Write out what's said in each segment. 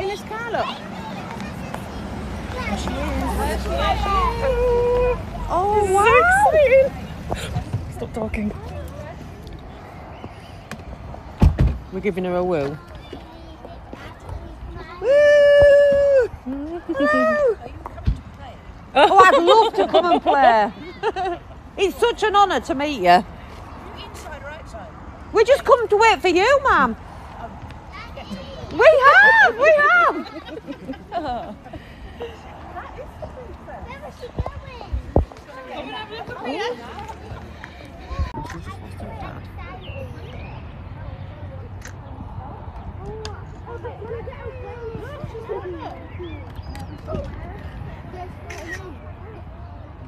in his car, look. Oh, wow. Stop talking. We're giving her a woo. Woo! oh, I'd love to come and play. It's such an honour to meet you. Inside or outside? We just come to wait for you, ma'am. Oh. We have, we have. What is this? Where is she going?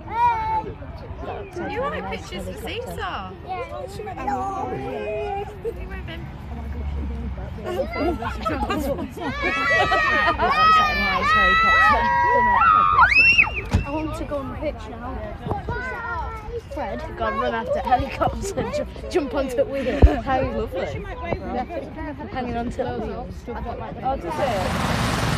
Oh, you want pictures for Seesaw? I want to go on the pitch now. Fred, go and run after helicopters and jump, jump onto the wheel. How lovely. Hanging onto the wheel. Oh, does it?